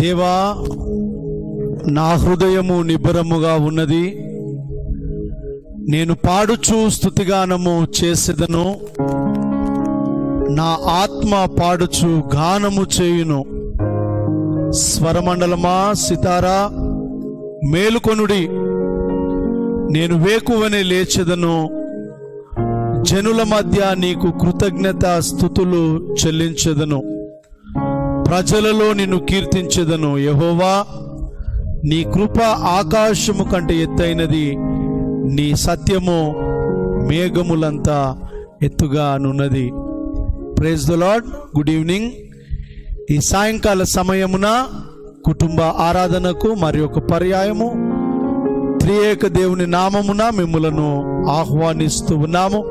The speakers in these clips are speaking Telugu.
దేవా నా హృదయము నిబ్బరముగా ఉన్నది. నేను పాడుచు స్థుతిగానము చేసేదను. నా ఆత్మ పాడుచు గానము చేయును. స్వరమండలమా సితారా మేలుకొనుడి. నేను వేకువనే లేచెదను. జనుల మధ్య నీకు కృతజ్ఞత స్థుతులు చెల్లించెదను. ప్రజలలో నిన్ను కీర్తించదను. యహోవా నీ కృప ఆకాశము కంటే ఎత్తైనది. నీ సత్యము మేఘములంతా ఎత్తుగా నున్నది praise the Lord good evening ఈ సాయంకాల సమయమున కుటుంబ ఆరాధనకు మరి ఒక పర్యాయము. త్రియేక దేవుని నామమున మిమ్మలను ఆహ్వానిస్తూ ఉన్నాము.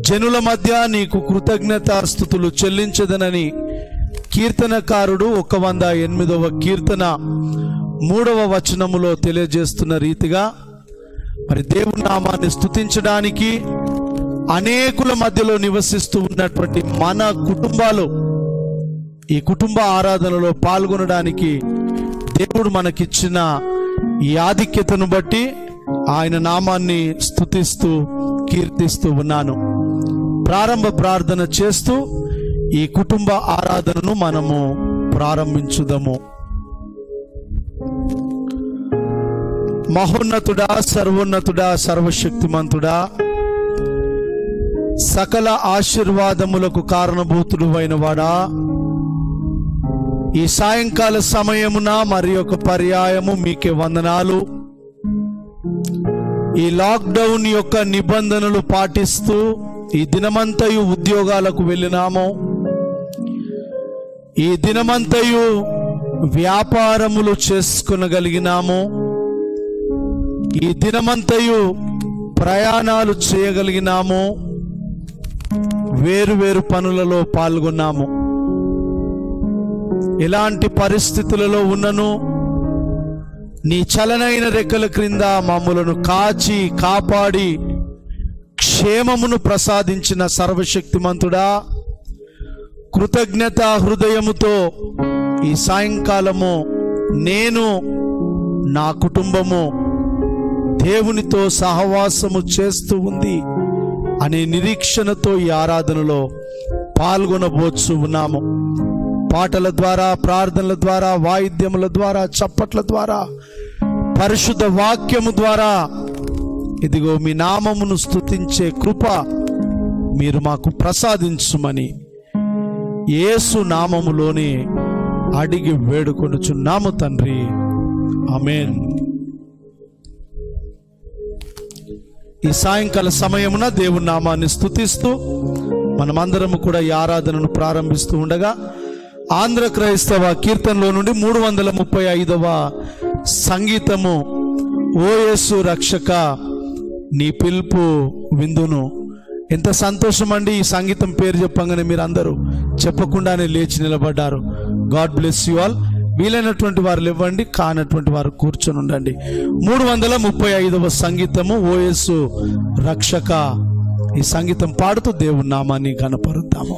జనుల మధ్య నీకు కృతజ్ఞత స్థుతులు చెల్లించదనని కీర్తనకారుడు ఒక వంద ఎనిమిదవ కీర్తన మూడవ వచనములో తెలియజేస్తున్న రీతిగా మరి దేవుని నామాన్ని స్థుతించడానికి అనేకుల మధ్యలో నివసిస్తూ ఉన్నటువంటి మన కుటుంబాలు ఈ కుటుంబ ఆరాధనలో పాల్గొనడానికి దేవుడు మనకిచ్చిన ఈ ఆధిక్యతను బట్టి ఆయన నామాన్ని స్థుతిస్తూ కీర్తిస్తూ ఉన్నాను. ప్రారంభ ప్రార్థన చేస్తూ ఈ కుటుంబ ఆరాధనను మనము ప్రారంభించుదము. మహోన్నతుడా సర్వోన్నతుడా సర్వశక్తిమంతుడా సకల ఆశీర్వాదములకు కారణభూతుడు అయిన వాడా ఈ సాయంకాల సమయమున మరి ఒక పర్యాయము మీకే వందనాలు. ఈ లాక్డౌన్ యొక్క నిబంధనలు పాటిస్తూ ఈ దినమంతయు ఉద్యోగాలకు వెళ్ళినాము. ఈ దినమంతయు వ్యాపారములు చేసుకునగలిగినాము. ఈ దినమంతయు ప్రయాణాలు చేయగలిగినాము. వేరు వేరు పనులలో పాల్గొన్నాము. ఎలాంటి పరిస్థితులలో ఉన్నను నీ చలనైన రెక్కల క్రింద మమ్మలను కాచి కాపాడి క్షేమమును ప్రసాదించిన సర్వశక్తిమంతుడా. కృతజ్ఞత హృదయముతో ఈ సాయంకాలము నేను నా కుటుంబము దేవునితో సహవాసము చేస్తూ ఉంది అనే నిరీక్షణతో ఈ ఆరాధనలో పాల్గొనబోచు ఉన్నాము. పాటల ద్వారా ప్రార్థనల ద్వారా వాయిద్యముల ద్వారా చప్పట్ల ద్వారా పరిశుద్ధ వాక్యము ద్వారా ఇదిగో మీ నామమును స్థుతించే కృప మీరు మాకు ప్రసాదించుమని ఏసు నామములోని అడిగి వేడుకొనుచున్నాము తండ్రి. అమేన్ ఈ సాయంకాల సమయమున దేవుని నామాన్ని స్తుతిస్తూ మనమందరము కూడా ఈ ఆరాధనను ప్రారంభిస్తూ ఉండగా ఆంధ్ర క్రైస్తవ కీర్తనలో నుండి మూడు వందల ముప్పై ఐదవ సంగీతము ఓయస్సు రక్షక నీ పిలుపు విందును. ఎంత సంతోషం అండి ఈ సంగీతం పేరు చెప్పంగానే మీరు అందరూ చెప్పకుండానే లేచి నిలబడ్డారు. God bless you all. వీలైనటువంటి వారు ఇవ్వండి కానటువంటి వారు కూర్చొని ఉండండి. మూడు వందల ముప్పై ఐదవ సంగీతము ఓఎస్ రక్షక. ఈ సంగీతం పాడుతూ దేవుని నామాన్ని గణపరుద్దాము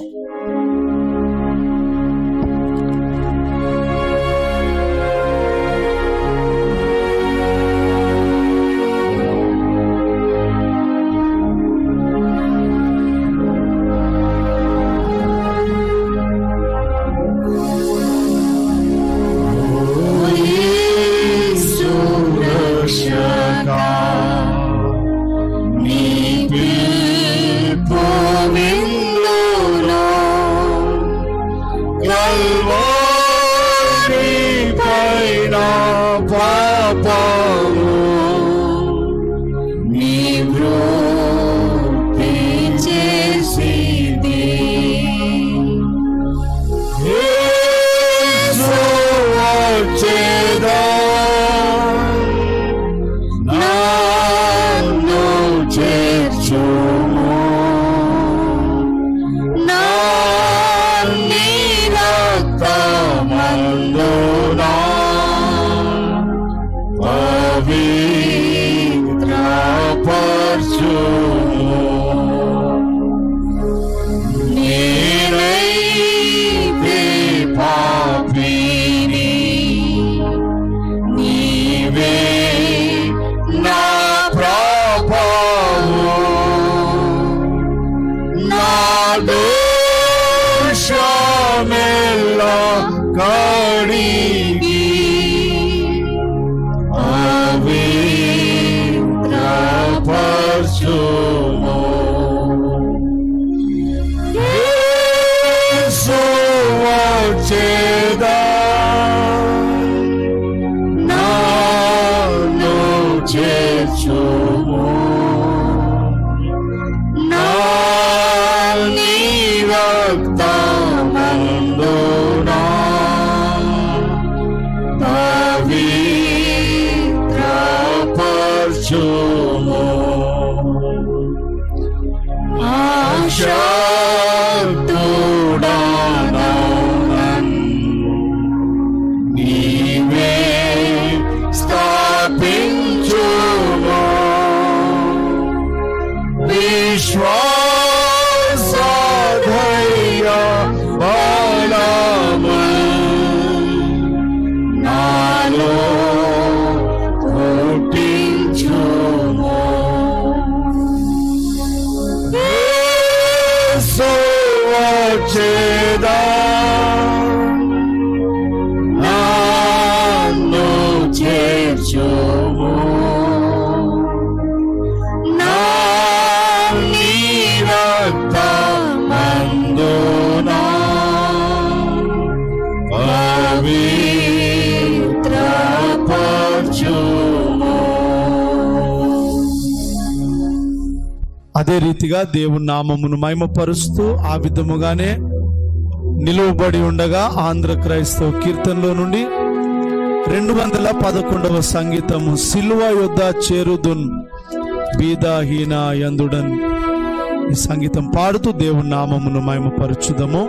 అదే రీతిగా దేవుని నామమును మైమపరుస్తూ ఆ విధముగానే నిలువబడి ఉండగా ఆంధ్ర క్రైస్తవ కీర్తనలో నుండి రెండు వందల పదకొండవ సంగీతము సిల్వ యుద్ధ చేరుదున్ బీదాహీన యందుడన్ ఈ సంగీతం పాడుతూ దేవుని నామమును మహిమపరచుదము.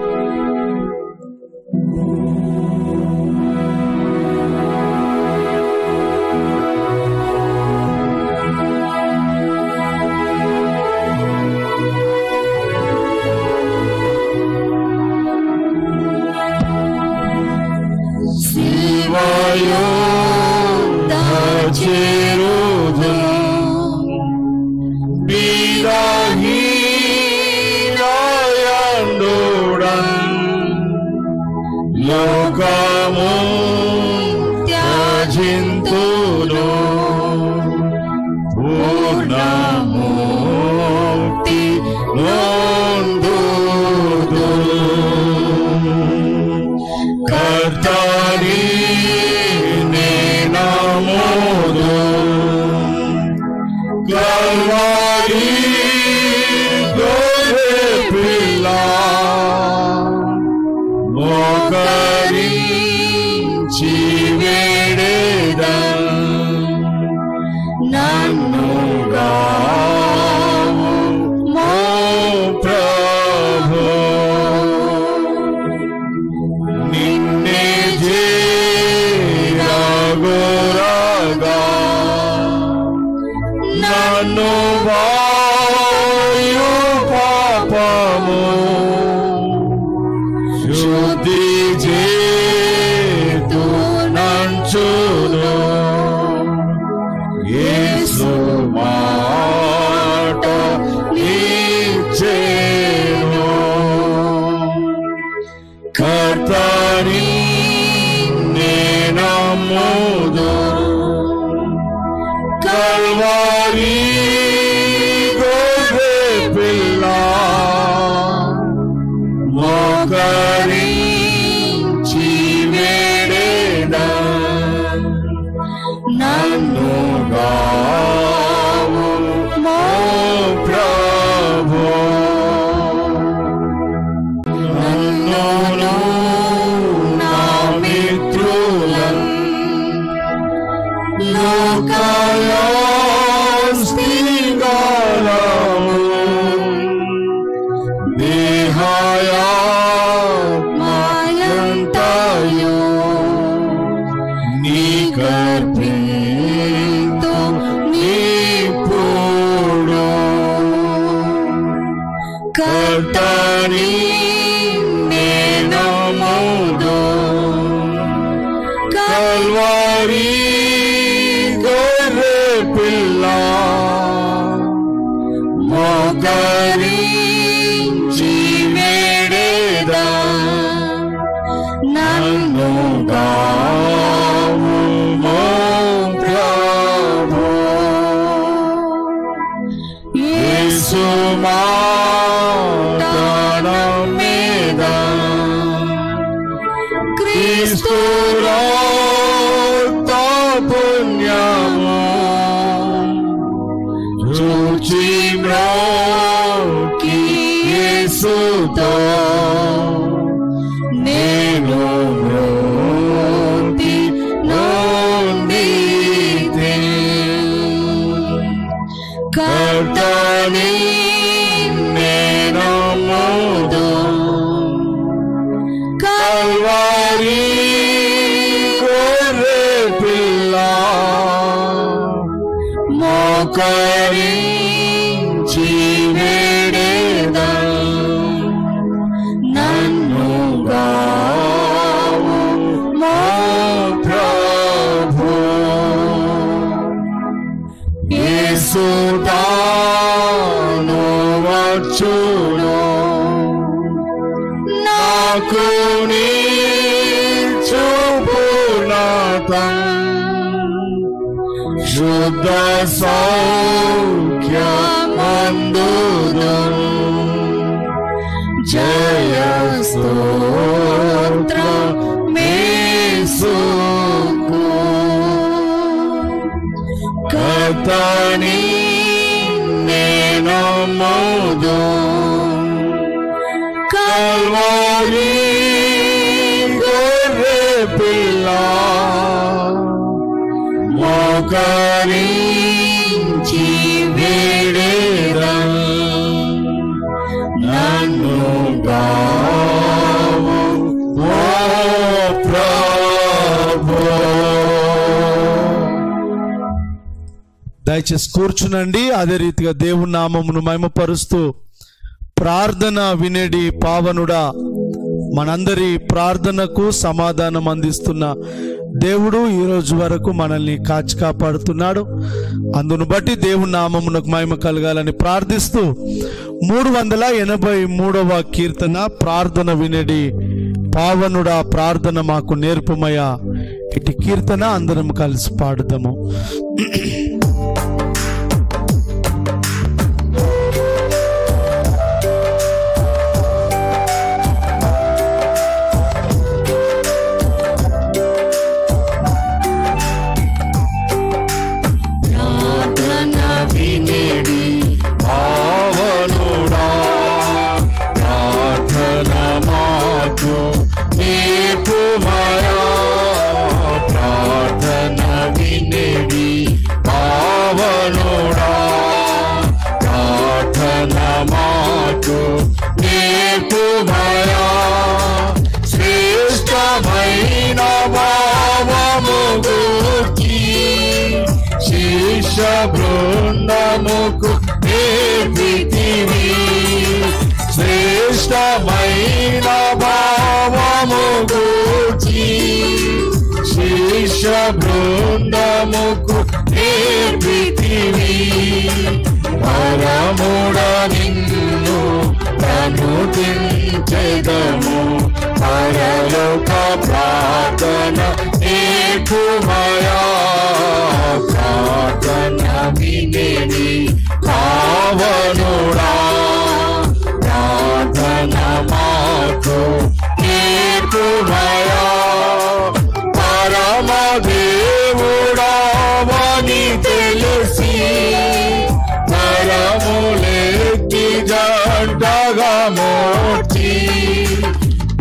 Hare सौख्यमन्दुदम् जयस्तोत्र मे सुको कतनि नेन मोदो पिला దయచేసి కూర్చునండి. అదే రీతిగా దేవుని నామమును మహిమపరుస్తూ ప్రార్థన వినేడి పావనుడా మనందరి ప్రార్థనకు సమాధానం అందిస్తున్న దేవుడు ఈరోజు వరకు మనల్ని కాచి కాపాడుతున్నాడు. అందును బట్టి దేవుని నామమునకు మహిమ కలగాలని ప్రార్థిస్తూ మూడు వందల ఎనభై మూడవ కీర్తన ప్రార్థన వినేడి పావనుడా ప్రార్థన మాకు నేర్పుమయ ఇటు కీర్తన అందరం కలిసి పాడుదాము. ప్రార్థన నీకు భయా. శ్రేష్టమైన భావము గూర్చి శిష్య బృందముకు నేర్పితివి. శ్రేష్టమైన భావము గూర్చి శిష్య బృందముకు నేర్పితివి. పరముడ నిన్ను అనుదించెదము పరలోక ప్రార్థన నేర్పుమయా ప్రార్థన వినేది కావనుడా. ప్రార్థన మాకు నేర్పుమయా పరమ దేవుడావని తెలిసి పరములెత్తి జంటగా మోచి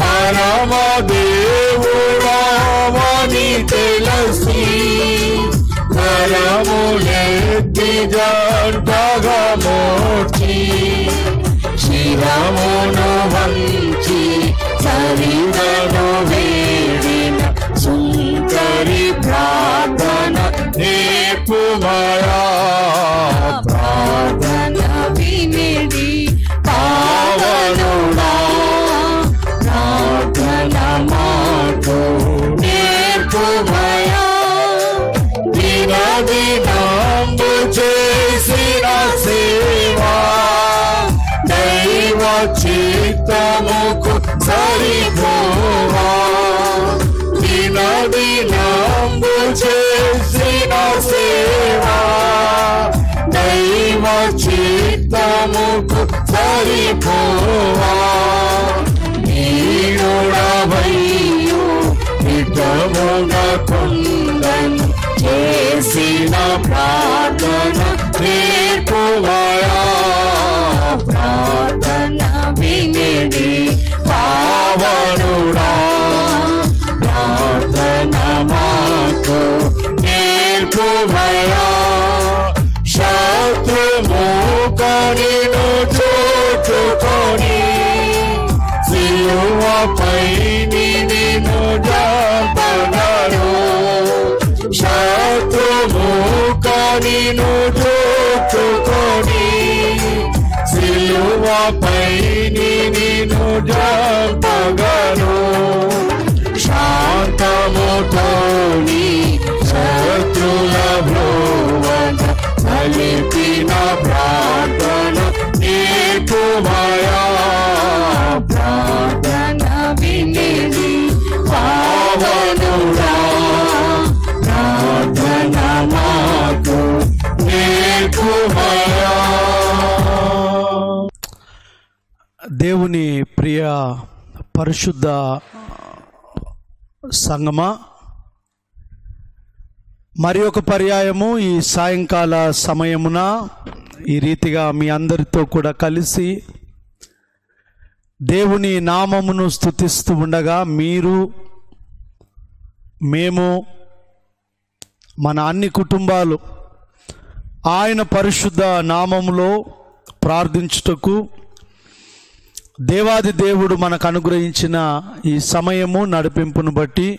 పరమ దేవుడావని తెలిసి పరములెత్తి జంటగా మోచి శిరమును వంచి సరిదను వేడిన సుందరి ప్రార్థన నేర్పుమయా అవినాంబు చేసిన సేవా. దైవ చిత్తముకు సరిపోవా దినంబు చేసిన సేవా. దైవ చిత్తముకు సరిపోవా నీరుడవయ్యు హితముగా కుందన్ చేసిన ప్రార్థన నేర్పువయా. ప్రార్థన వినిడి పావనుడా. ప్రార్థన మాకు నేర్పువయా. శత్రుముఖనిను చూచుకొని సిలువపై నిన్ను జపగను శత్రుముఖనిను చూచుకొని సిలువపై నిన్ను జపగను శాంతముతోని శత్రుల భ్రోవన కలిపిన ప్రార్థన నీకుమయా ప్రార్థన వినిది పావనుడా. మాకు దేవుని ప్రియ పరిశుద్ధ సంగమా. మరి ఒక పర్యాయము ఈ సాయంకాల సమయమున ఈ రీతిగా మీ అందరితో కూడా కలిసి దేవుని నామమును స్థుతిస్తూ ఉండగా మీరు మేము మన అన్ని కుటుంబాలు ఆయన పరిశుద్ధ నామములో ప్రార్థించుటకు దేవాది దేవుడు మనకు అనుగ్రహించిన ఈ సమయము నడిపింపును బట్టి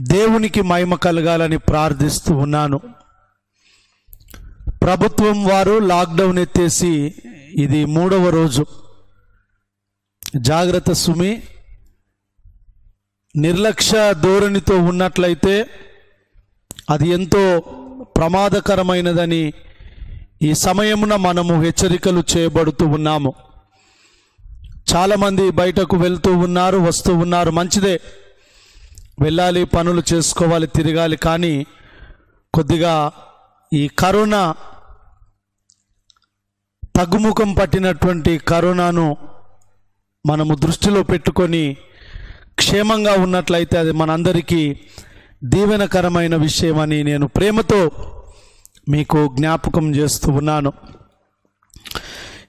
దేవునికి మహిమ కలగాలని ప్రార్థిస్తూ ఉన్నాను. ప్రభుత్వం వారు లాక్డౌన్ ఎత్తేసి ఇది మూడవ రోజు. జాగ్రత్త సుమి నిర్లక్ష్య ధోరణితో ఉన్నట్లయితే అది ఎంతో ప్రమాదకరమైనదని ఈ సమయమున మనము హెచ్చరికలు చేయబడుతూ ఉన్నాము. చాలామంది బయటకు వెళ్తూ ఉన్నారు వస్తూ ఉన్నారు. మంచిదే. వెళ్ళాలి పనులు చేసుకోవాలి తిరగాలి. కానీ కొద్దిగా ఈ కరోనా తగ్గుముఖం పట్టినటువంటి కరోనాను మనము దృష్టిలో పెట్టుకొని క్షేమంగా ఉన్నట్లయితే అది మనందరికీ దీవెనకరమైన విషయమని నేను ప్రేమతో మీకు జ్ఞాపకం చేస్తూ ఉన్నాను.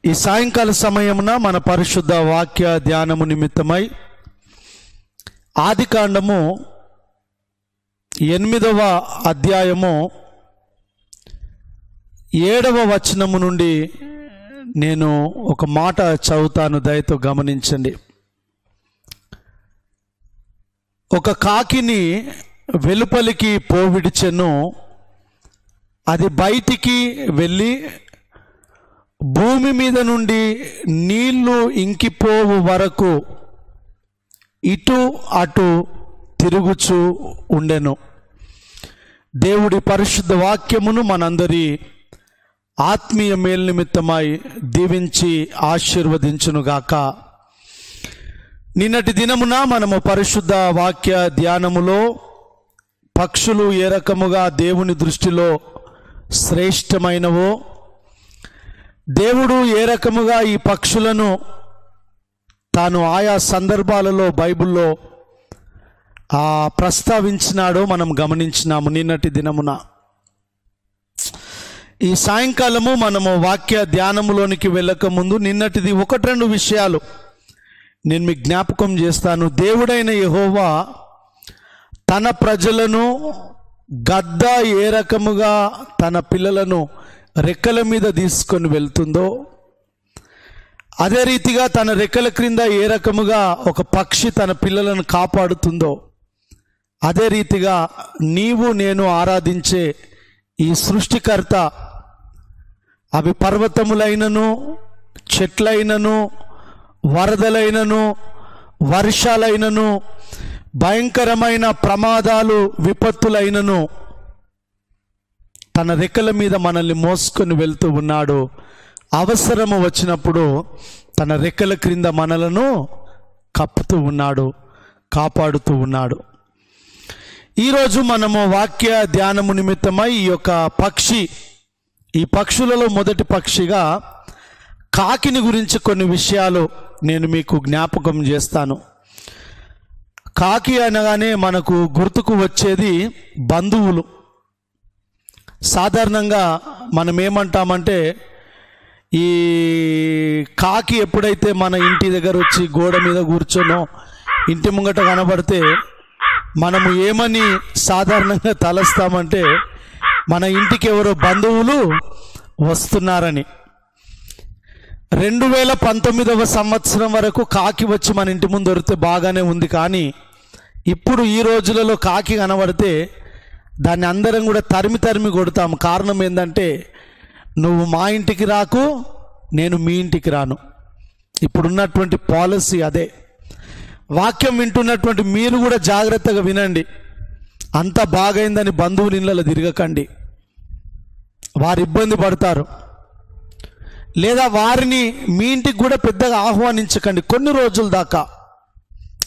ఈ సాయంకాల సమయమున మన పరిశుద్ధ వాక్య ధ్యానము నిమిత్తమై ఆదికాండము ఎనిమిదవ అధ్యాయము ఏడవ వచనము నుండి నేను ఒక మాట చదువుతాను దయతో గమనించండి. ఒక కాకిని వెలుపలికి పోవిడిచెను అది బయటికి వెళ్ళి భూమి మీద నుండి నీళ్ళు ఇంకిపోవు వరకు ఇటు అటు తిరుగుచు ఉండెను. దేవుడి పరిశుద్ధ వాక్యమును మనందరి ఆత్మీయ మేల్నిమిత్తమై దీవించి ఆశీర్వదించునుగాక. నిన్నటి దినమున మనము పరిశుద్ధ వాక్య ధ్యానములో పక్షులు ఏ రకముగా దేవుని దృష్టిలో శ్రేష్టమైనవో దేవుడు ఏ రకముగా ఈ పక్షులను తాను ఆయా సందర్భాలలో బైబిల్లో ఆ ప్రస్తావించినాడో మనం గమనించినాము నిన్నటి దినమున. ఈ సాయంకాలము మనము వాక్య ధ్యానములోనికి వెళ్ళకముందు నిన్నటిది ఒకటి రెండు విషయాలు నేను మీకు జ్ఞాపకం చేస్తాను. దేవుడైన యహోవా తన ప్రజలను గద్ద ఏ రకముగా తన పిల్లలను రెక్కల మీద తీసుకొని వెళ్తుందో అదే రీతిగా తన రెక్కల క్రింద ఏ రకముగా ఒక పక్షి తన పిల్లలను కాపాడుతుందో అదే రీతిగా నీవు నేను ఆరాధించే ఈ సృష్టికర్త అవి పర్వతములైనను చెట్లైనను వరదలైనను వర్షాలైనను భయంకరమైన ప్రమాదాలు విపత్తులైనను తన రెక్కల మీద మనల్ని మోసుకొని వెళ్తూ ఉన్నాడు. అవసరము వచ్చినప్పుడు తన రెక్కల క్రింద మనలను కప్పుతూ ఉన్నాడు కాపాడుతూ ఉన్నాడు. ఈరోజు మనము వాక్య ధ్యానము నిమిత్తమై ఈ యొక్క పక్షి ఈ పక్షులలో మొదటి పక్షిగా కాకిని గురించి కొన్ని విషయాలు నేను మీకు జ్ఞాపకం చేస్తాను. కాకి అనగానే మనకు గుర్తుకు వచ్చేది బంధువులు. సాధారణంగా మనం ఏమంటామంటే ఈ కాకి ఎప్పుడైతే మన ఇంటి దగ్గర వచ్చి గోడ మీద కూర్చోనో ఇంటి ముంగట కనబడితే మనము ఏమని సాధారణంగా తలస్తామంటే మన ఇంటికి ఎవరో బంధువులు వస్తున్నారని. రెండు వేల పంతొమ్మిదవ సంవత్సరం వరకు కాకి వచ్చి మన ఇంటి ముందు దొరికితే బాగానే ఉంది కానీ ఇప్పుడు ఈ రోజులలో కాకి కనబడితే దాన్ని అందరం కూడా తరిమి తరిమి కొడతాం. కారణం ఏంటంటే నువ్వు మా ఇంటికి రాకు నేను మీ ఇంటికి రాను. ఇప్పుడున్నటువంటి పాలసీ అదే. వాక్యం వింటున్నటువంటి మీరు కూడా జాగ్రత్తగా వినండి. అంత బాగైందని బంధువులు ఇళ్ళలో తిరగకండి. వారు ఇబ్బంది పడతారు. లేదా వారిని మీ ఇంటికి కూడా పెద్దగా ఆహ్వానించకండి. కొన్ని రోజుల దాకా.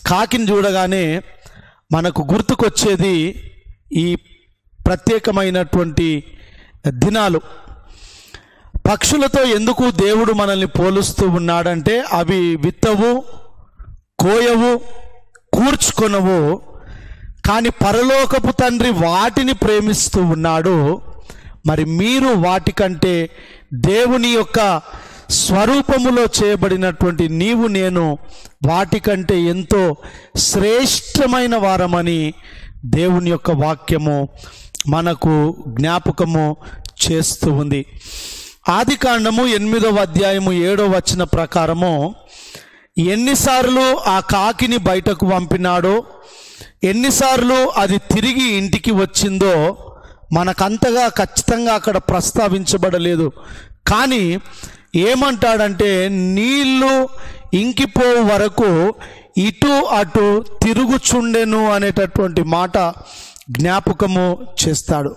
కాకిని చూడగానే మనకు గుర్తుకొచ్చేది ఈ ప్రత్యేకమైనటువంటి దినాలు. పక్షులతో ఎందుకు దేవుడు మనల్ని పోలుస్తూ ఉన్నాడంటే అవి విత్తవు కోయవు కూర్చుకొనవు. కానీ పరలోకపు తండ్రి వాటిని ప్రేమిస్తూ ఉన్నాడు. మరి మీరు వాటికంటే దేవుని యొక్క స్వరూపములో చేయబడినటువంటి నీవు నేను వాటికంటే ఎంతో శ్రేష్టమైన వారమని దేవుని యొక్క వాక్యము మనకు జ్ఞాపకము చేస్తూ ఉంది. ఆది కాండము ఎనిమిదవ అధ్యాయము ఏడో వచ్చిన ప్రకారము ఎన్నిసార్లు ఆ కాకిని బయటకు పంపినాడో ఎన్నిసార్లు అది తిరిగి ఇంటికి వచ్చిందో మనకంతగా ఖచ్చితంగా అక్కడ ప్రస్తావించబడలేదు. కానీ ఏమంటాడంటే నీళ్ళు ఇంకిపో వరకు ఇటు అటు తిరుగుచుండెను అనేటటువంటి మాట జ్ఞాపకము చేస్తాడు.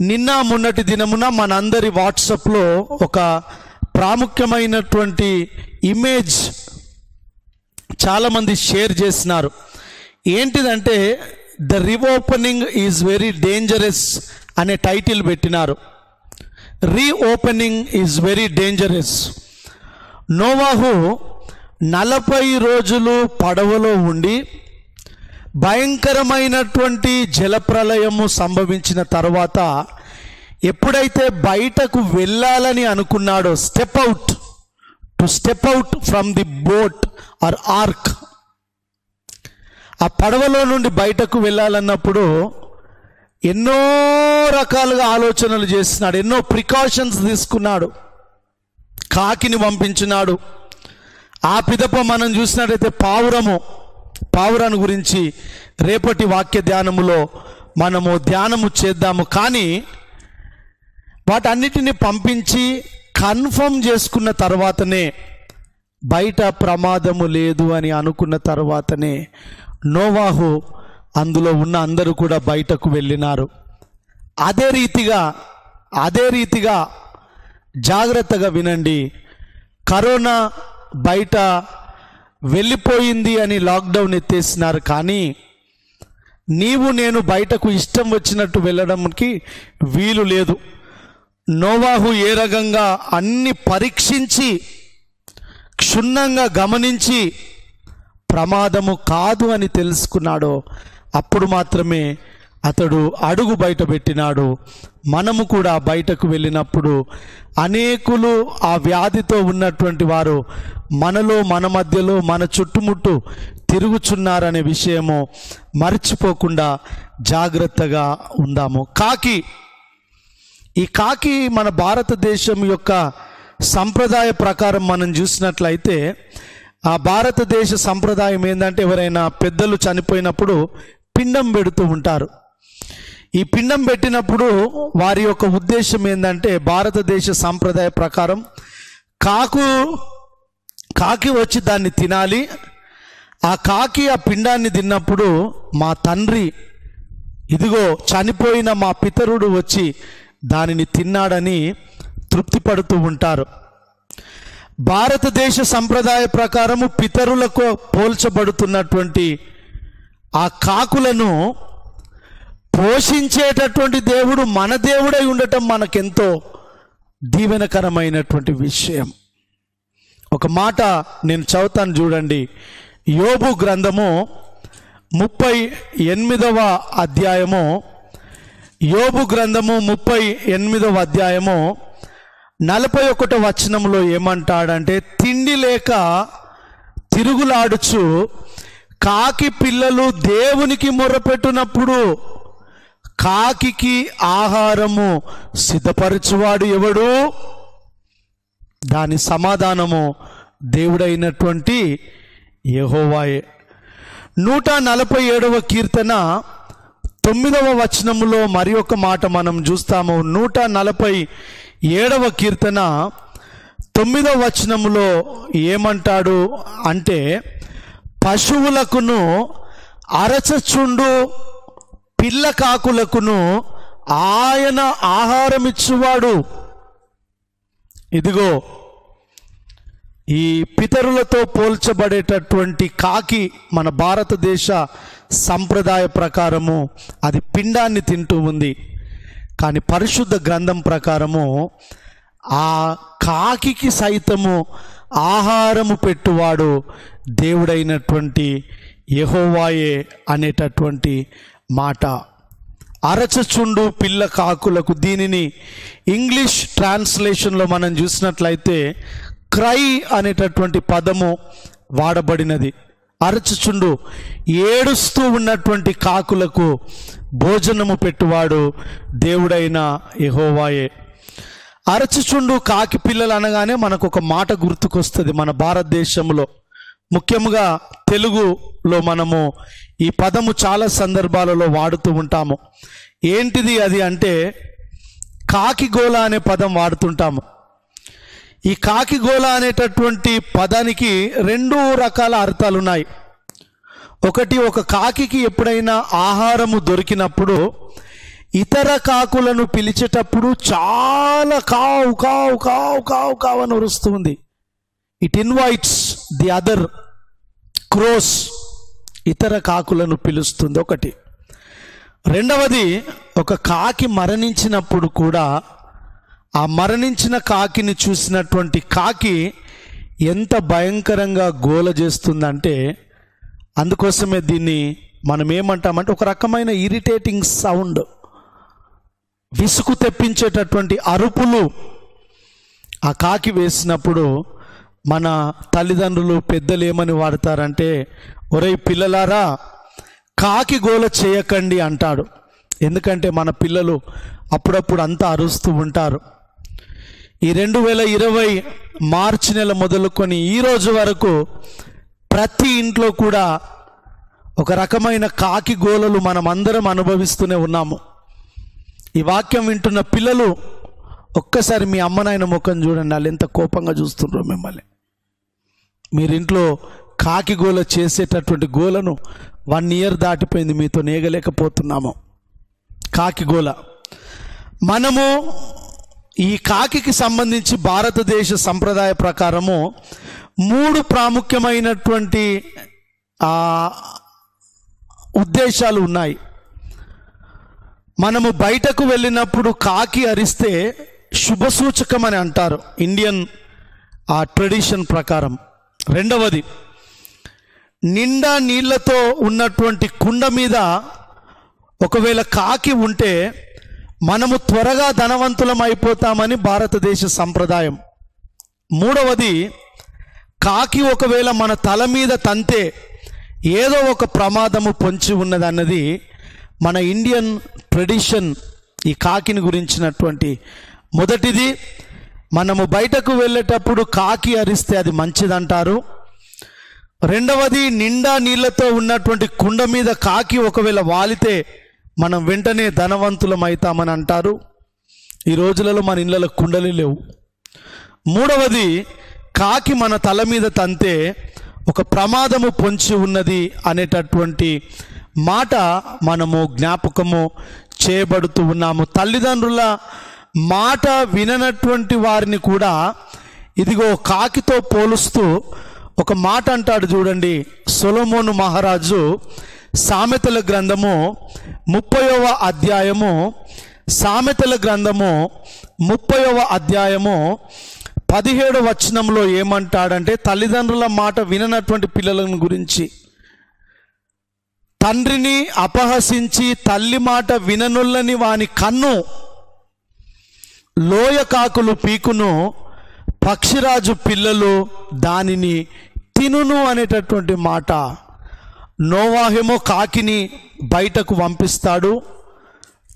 నిన్న మొన్నటి దినమున మనందరి వాట్సప్లో ఒక ప్రాముఖ్యమైనటువంటి ఇమేజ్ చాలామంది షేర్ చేసినారు. ఏంటిదంటే the reopening is very dangerous అనే టైటిల్ పెట్టినారు. రీఓపెనింగ్ ఈజ్ వెరీ డేంజరస్ నోవాహు నలభై రోజులు పడవలో ఉండి భయంకరమైనటువంటి జలప్రలయము సంభవించిన తర్వాత ఎప్పుడైతే బయటకు వెళ్ళాలని అనుకున్నాడో step out to step out from the boat or ark ఆ పడవలో నుండి బయటకు వెళ్ళాలన్నప్పుడు ఎన్నో రకాలుగా ఆలోచనలు చేస్తున్నాడు ఎన్నో ప్రికాషన్స్ తీసుకున్నాడు. కాకిని పంపించినాడు. ఆ పిదప మనం చూసినట్టయితే పావురము. పావురాన్ని గురించి రేపటి వాక్య ధ్యానములో మనము ధ్యానము చేద్దాము. కానీ వాటన్నిటిని పంపించి కన్ఫర్మ్ చేసుకున్న తర్వాతనే బయట ప్రమాదము లేదు అని అనుకున్న తర్వాతనే నోవాహు అందులో ఉన్న అందరూ కూడా బయటకు వెళ్ళినారు. అదే రీతిగా అదే రీతిగా జాగ్రత్తగా వినండి. కరోనా బయట వెళ్ళిపోయింది అని లాక్డౌన్ ఎత్తేసినారు కానీ నీవు నేను బయటకు ఇష్టం వచ్చినట్టు వెళ్ళడానికి వీలు లేదు. నోవాహు ఏ రకంగా అన్ని పరీక్షించి క్షుణ్ణంగా గమనించి ప్రమాదము కాదు అని తెలుసుకున్నాడో అప్పుడు మాత్రమే అతడు అడుగు బయట పెట్టినాడు. మనము కూడా బయటకు వెళ్ళినప్పుడు అనేకులు ఆ వ్యాధితో ఉన్నటువంటి వారు మనలో మన మధ్యలో మన చుట్టుముట్టు తిరుగుచున్నారనే విషయము మర్చిపోకుండా జాగ్రత్తగా ఉందాము. కాకి ఈ కాకి మన భారతదేశం యొక్క సంప్రదాయ ప్రకారం మనం చూసినట్లయితే ఆ భారతదేశ సంప్రదాయం ఏంటంటే ఎవరైనా పెద్దలు చనిపోయినప్పుడు పిండం పెడుతూ ఉంటారు. ఈ పిండం పెట్టినప్పుడు వారి యొక్క ఉద్దేశం ఏంటంటే భారతదేశ సంప్రదాయ ప్రకారం కాకు కాకి వచ్చి దాన్ని తినాలి. ఆ కాకి ఆ పిండాన్ని తిన్నప్పుడు మా తండ్రి ఇదిగో చనిపోయిన మా పితరుడు వచ్చి దానిని తిన్నాడని తృప్తి పడుతూ ఉంటారు. భారతదేశ సంప్రదాయ ప్రకారము పితరులకు పోల్చబడుతున్నటువంటి ఆ కాకులను పోషించేటటువంటి దేవుడు మన దేవుడై ఉండటం మనకెంతో దీవెనకరమైనటువంటి విషయం. ఒక మాట నేను చదువుతాను చూడండి. యోబు గ్రంథము ముప్పై ఎనిమిదవ అధ్యాయము. యోబు గ్రంథము ముప్పై ఎనిమిదవ అధ్యాయము. నలభై ఒకటో వచనంలో ఏమంటాడంటే తిండి లేక తిరుగులాడుచు కాకి పిల్లలు దేవునికి మొరపెట్టినప్పుడు కాకి ఆహారము సిద్ధపరచువాడు ఎవడు? దాని సమాధానము దేవుడైనటువంటి యహోవాయే. నూట నలభై ఏడవ కీర్తన తొమ్మిదవ వచనములో మరి ఒక మాట మనం చూస్తాము. నూట నలభై ఏడవ కీర్తన తొమ్మిదవ వచనములో ఏమంటాడు అంటే పశువులకును అరచచుండు పిల్ల కాకులకును ఆయన ఆహారమిచ్చువాడు. ఇదిగో ఈ పితరులతో పోల్చబడేటటువంటి కాకి మన భారతదేశ సంప్రదాయ ప్రకారము అది పిండాన్ని తింటూ ఉంది. కానీ పరిశుద్ధ గ్రంథం ప్రకారము ఆ కాకికి సైతము ఆహారము పెట్టువాడు దేవుడైనటువంటి యహోవాయే అనేటటువంటి మాట. అరచచుండు పిల్ల కాకులకు దీనిని ఇంగ్లీష్ ట్రాన్స్లేషన్లో మనం చూసినట్లయితే క్రై అనేటటువంటి పదము వాడబడినది. అరచుచుండు. ఏడుస్తూ ఉన్నటువంటి కాకులకు భోజనము పెట్టువాడు దేవుడైన యహోవాయే. అరచుచుండు కాకి పిల్లలు అనగానే మనకు ఒక మాట గుర్తుకొస్తుంది మన భారతదేశంలో. ముఖ్యంగా తెలుగులో మనము ఈ పదము చాలా సందర్భాలలో వాడుతూ ఉంటాము. ఏంటిది అది అంటే కాకిగోళ అనే పదం వాడుతుంటాము. ఈ కాకిగోళ అనేటటువంటి పదానికి రెండు రకాల అర్థాలు ఉన్నాయి ఒకటి ఒక కాకికి ఎప్పుడైనా ఆహారము దొరికినప్పుడు ఇతర కాకులను పిలిచేటప్పుడు చాలా కావు కావు కావు కావు కావు అని వస్తుంది it invites the other crows ఇతర కాకులను పిలుస్తుంది ఒకటి. రెండవది ఒక కాకి మరణించినప్పుడు కూడా ఆ మరణించిన కాకిని చూసినటువంటి కాకి ఎంత భయంకరంగా గోల చేస్తుందంటే అందుకోసమే దీన్ని మనం ఏమంటామంటే ఒక రకమైన ఇరిటేటింగ్ సౌండ్. విసుగు తెప్పించేటటువంటి అరుపులు ఆ కాకి వేసినప్పుడు మన తల్లిదండ్రులు పెద్దలు ఏమని వాడతారంటే ఒరే పిల్లలారా కాకి గోల చేయకండి అంటాడు. ఎందుకంటే మన పిల్లలు అప్పుడప్పుడు అంతా అరుస్తూ ఉంటారు. ఈ రెండు వేల ఇరవై మార్చి నెల మొదలుకొని ఈ రోజు వరకు ప్రతి ఇంట్లో కూడా ఒక రకమైన కాకి గోలలు మనం అందరం అనుభవిస్తూనే ఉన్నాము. ఈ వాక్యం వింటున్న పిల్లలు ఒక్కసారి మీ అమ్మ నాయన ముఖం చూడండి వాళ్ళు ఎంత కోపంగా చూస్తుండ్రో మిమ్మల్ని. మీరింట్లో కాకి గోల చేసేటటువంటి గోలను వన్ ఇయర్ దాటిపోయింది మీతో నేగలేకపోతున్నాము. కాకి గోల. మనము ఈ కాకికి సంబంధించి భారతదేశ సంప్రదాయ ప్రకారము మూడు ప్రాముఖ్యమైనటువంటి ఉద్దేశాలు ఉన్నాయి. మనము బయటకు వెళ్ళినప్పుడు కాకి అరిస్తే శుభసూచకం అని అంటారు. ఇండియన్ ఆ ట్రెడిషన్ ప్రకారం. రెండవది నిండా నీళ్ళతో ఉన్నటువంటి కుండ మీద ఒకవేళ కాకి ఉంటే మనము త్వరగా ధనవంతులం అయిపోతామని భారతదేశ సంప్రదాయం. మూడవది కాకి ఒకవేళ మన తల మీద తంతే ఏదో ఒక ప్రమాదము పొంచి ఉన్నదన్నది మన ఇండియన్ ట్రెడిషన్ ఈ కాకిని గురించినటువంటి మొదటిది. మనము బయటకు వెళ్ళేటప్పుడు కాకి అరిస్తే అది మంచిదంటారు. రెండవది నిండా నీళ్ళతో ఉన్నటువంటి కుండ మీద కాకి ఒకవేళ వాలితే మనం వెంటనే ధనవంతులం అవుతామని అంటారు. ఈ రోజులలో మన ఇళ్ళలో కుండలు లేవు. మూడవది కాకి మన తల మీద తంతే ఒక ప్రమాదము పొంచి ఉన్నది అనేటటువంటి మాట మనము జ్ఞాపకము చేయబడుతూ ఉన్నాము. తల్లిదండ్రుల మాట విననటువంటి వారిని కూడా ఇదిగో కాకితో పోలుస్తూ ఒక మాట అంటాడు చూడండి. సొలమోను మహారాజు సామెతల గ్రంథము ముప్పైవ అధ్యాయము సామెతల గ్రంథము ముప్పైవ అధ్యాయము పదిహేడు వచనంలో ఏమంటాడంటే తల్లిదండ్రుల మాట విననటువంటి పిల్లలను గురించి. తండ్రిని అపహసించి తల్లి మాట విననుల్లని వాని కన్ను లోయ కాకులు పీకును పక్షిరాజు పిల్లలు దానిని తినును అనేటటువంటి మాట. నోవాహేమో కాకిని బయటకు పంపిస్తాడు.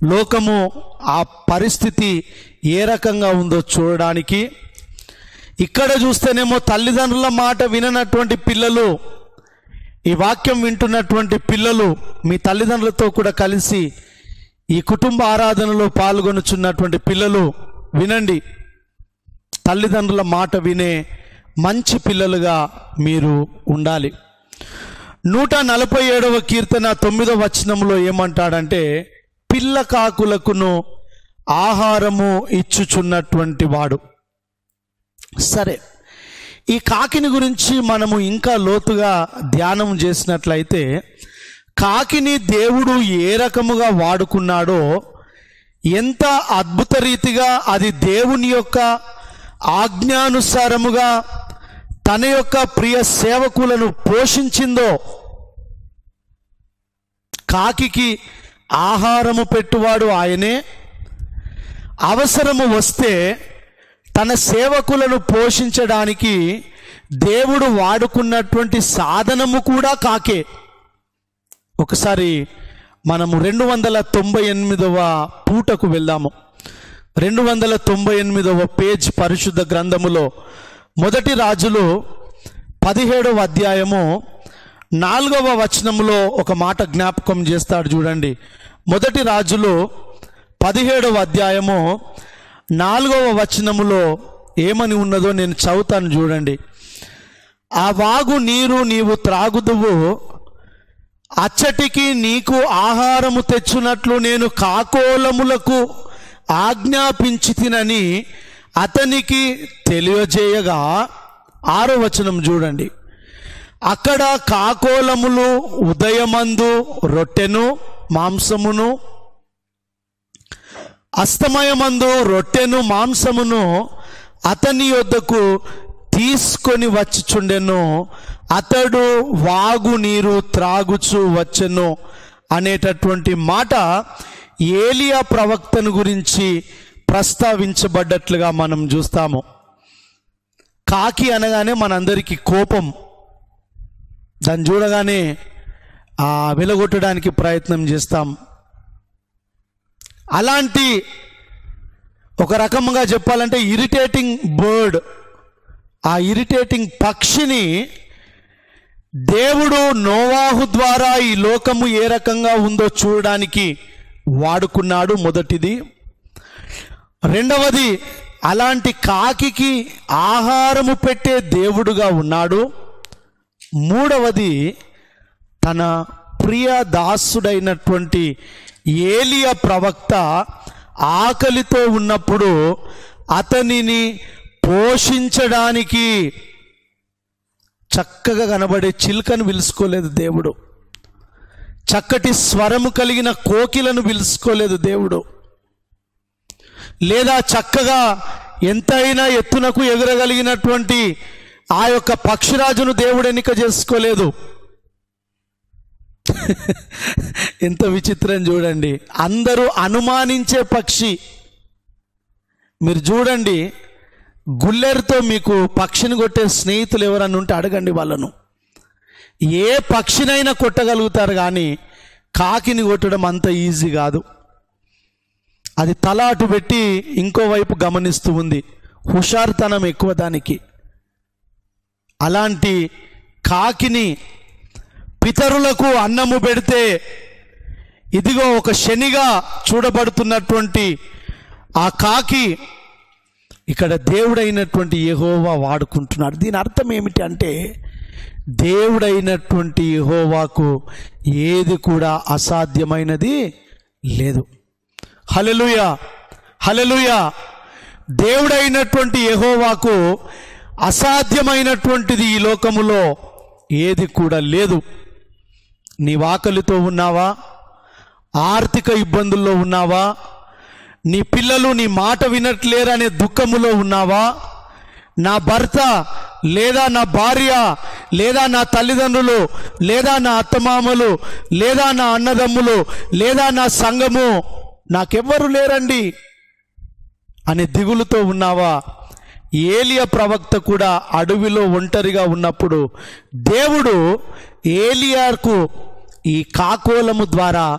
లోకము ఆ పరిస్థితి ఏ రకంగా ఉందో చూడడానికి. ఇక్కడ చూస్తేనేమో తల్లిదండ్రుల మాట విననటువంటి పిల్లలు ఈ వాక్యం వింటున్నటువంటి పిల్లలు మీ తల్లిదండ్రులతో కూడా కలిసి ఈ కుటుంబ ఆరాధనలో పాల్గొనుచున్నటువంటి పిల్లలు వినండి. తల్లిదండ్రుల మాట వినే మంచి పిల్లలుగా మీరు ఉండాలి. నూట నలభై ఏడవ కీర్తన తొమ్మిదవ వచనంలో ఏమంటాడంటే పిల్ల కాకులకును ఆహారము ఇచ్చుచున్నటువంటి వాడు. సరే ఈ కాకిని గురించి మనము ఇంకా లోతుగా ధ్యానం చేసినట్లయితే కాకిని దేవుడు ఏ రకముగా వాడుకున్నాడో ఎంత అద్భుత రీతిగా అది దేవుని యొక్క ఆజ్ఞానుసారముగా తన యొక్క ప్రియ సేవకులను పోషించిందో కాకికి ఆహారము పెట్టువాడు ఆయనే. అవసరము వస్తే తన సేవకులను పోషించడానికి దేవుడు వాడుకున్నటువంటి సాధనము కూడా కాకే. ఒకసారి మనము రెండు వందల తొంభై ఎనిమిదవ పూటకు వెళ్దాము. రెండు వందల తొంభై ఎనిమిదవ పేజ్ పరిశుద్ధ గ్రంథములో మొదటి రాజులు పదిహేడవ అధ్యాయము నాలుగవ వచనములో ఒక మాట జ్ఞాపకం చేస్తాడు చూడండి. మొదటి రాజులు పదిహేడవ అధ్యాయము నాలుగవ వచనములో ఏమని ఉన్నదో నేను చదువుతాను చూడండి. ఆ వాగు నీరు నీవు త్రాగుదువు అచ్చటికి నీకు ఆహారము తెచ్చునట్లు నేను కాకోలములకు ఆజ్ఞాపించి తినని అతనికి తెలియజేయగా ఆరో వచనం చూడండి. అక్కడ కాకోలములు ఉదయమందు రొట్టెను మాంసమును అస్తమయమందు రొట్టెను మాంసమును అతని యొద్దకు తీసుకొని వచ్చుచుండెను. అతడు వాగు నీరు త్రాగుచు వచ్చెను అనేటటువంటి మాట ఏలియా ప్రవక్తను గురించి ప్రస్తావించబడ్డట్లుగా మనం చూస్తాము. కాకి అనగానే మనందరికీ కోపం. దాన్ని చూడగానే ఆ వెలగొట్టడానికి ప్రయత్నం చేస్తాం. అలాంటి ఒక రకంగా చెప్పాలంటే ఇరిటేటింగ్ బర్డ్ ఆ ఇరిటేటింగ్ పక్షిని దేవుడు నోవాహు ద్వారా ఈ లోకము ఏ రకంగా ఉందో చూడడానికి వాడుకున్నాడు మొదటిది. రెండవది అలాంటి కాకికి ఆహారము పెట్టే దేవుడుగా ఉన్నాడు. మూడవది తన ప్రియ దాసుడైనటువంటి ఏలియా ప్రవక్త ఆకలితో ఉన్నప్పుడు అతనిని పోషించడానికి చక్కగా కనబడే చిలుకను పిలుచుకోలేదు దేవుడు. చక్కటి స్వరము కలిగిన కోకిలను పిలుచుకోలేదు దేవుడు. లేదా చక్కగా ఎంతైనా ఎత్తునకు ఎగరగలిగినటువంటి ఆ యొక్క పక్షిరాజును దేవుడు ఎన్నిక చేసుకోలేదు. ఎంత విచిత్రం చూడండి. అందరూ అనుమానించే పక్షి. మీరు చూడండి గుల్లెరితో మీకు పక్షిని కొట్టే స్నేహితులు ఎవరన్నా ఉంటే అడగండి వాళ్ళను. ఏ పక్షినైనా కొట్టగలుగుతారు కానీ కాకిని కొట్టడం అంత ఈజీ కాదు. అది తల అటు పెట్టి ఇంకోవైపు గమనిస్తూ ఉంది. హుషారుతనం ఎక్కువ దానికి. అలాంటి కాకిని పితరులకు అన్నము పెడితే ఇదిగో ఒక శనిగా చూడబడుతున్నటువంటి ఆ కాకి ఇక్కడ దేవుడైనటువంటి యహోవా వాడుకుంటున్నాడు. దీని అర్థం ఏమిటి అంటే దేవుడైనటువంటి యహోవాకు ఏది కూడా అసాధ్యమైనది లేదు. హలెలుయ హలెలుయ దేవుడైనటువంటి యహోవాకు అసాధ్యమైనటువంటిది ఈ లోకములో ఏది కూడా లేదు. నీ వాకలితో ఉన్నావా? ఆర్థిక ఇబ్బందుల్లో ఉన్నావా? నీ పిల్లలు నీ మాట వినట్లేరనే దుఃఖములో ఉన్నావా? నా భర్త లేదా నా భార్య లేదా నా తల్లిదండ్రులు లేదా నా అత్తమామలు లేదా నా అన్నదమ్ములు లేదా నా సంఘము నాకెవ్వరు లేరండి అనే దిగులుతో ఉన్నావా? ఏలియా ప్రవక్త కూడా అడవిలో ఒంటరిగా ఉన్నప్పుడు దేవుడు ఏలియాకు ఈ కాకోలము ద్వారా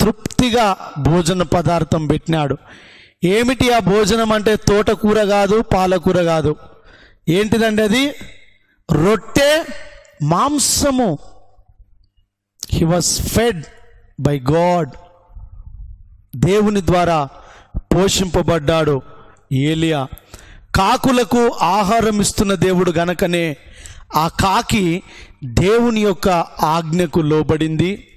తృప్తిగా భోజన పదార్థం పెట్టినాడు. ఏమిటి ఆ భోజనం అంటే తోటకూర కాదు పాలకూర కాదు. ఏంటిదండి అది? రొట్టె మాంసము. He was fed by God దేవుని ద్వారా పోషింపబడ్డాడు ఏలియా. కాకులకు ఆహారం ఇస్తున్న దేవుడు గనకనే ఆ కాకి దేవుని యొక్క ఆజ్ఞకు లోబడింది.